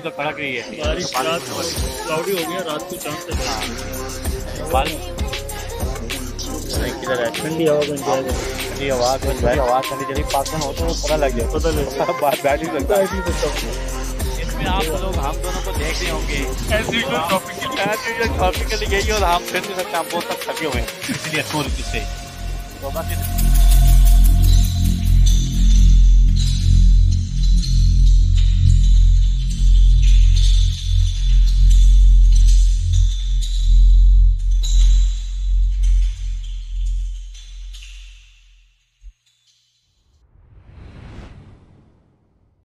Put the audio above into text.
तो रात क्लाउडी हो गया रात को चाँद तक बारिश नहीं किधर है। ठंडी हवा बन जाएगा ठंडी हवा कुछ भाई हवा ठंडी चली पास हो तो पता लग गया। पता लग बात बैठ ही सकता। बैठ नहीं सकता। इसमें आप लोग हम दोनों को देख रहे होंगे। As usual topical as usual topically यही और हम फिर नहीं सकते हम बहुत सब थके हुए हैं। इसलिए थोड़ी से। तो बस